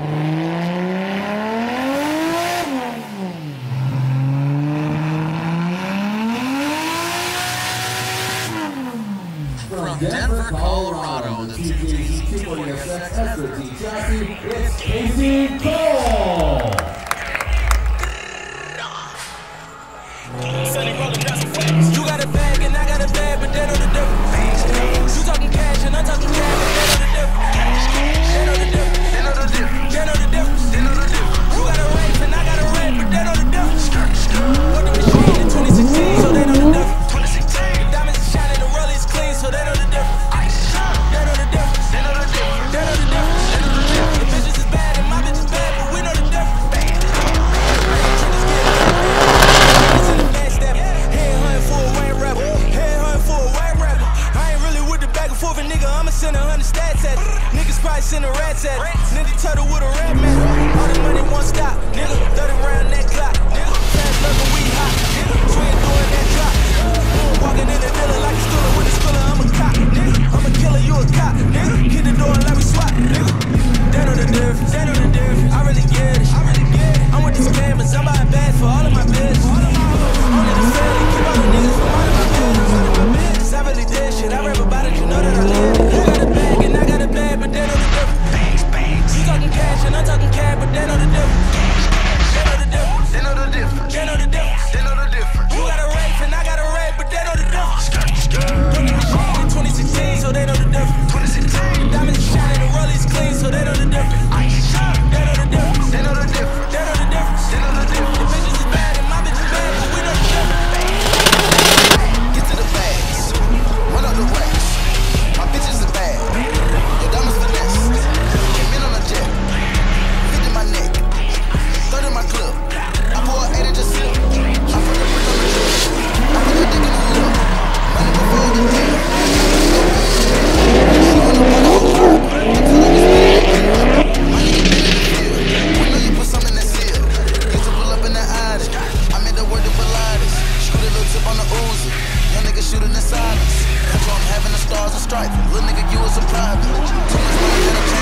From Denver, Colorado, the 2JZ 240SX SOT chassis, it's Kasey Kohl! send a hundred stats at it. Niggas probably send a rats at it. Ninja turtle with a rat mask. All this money won't stop. stars and stripes. Little nigga, you was a private.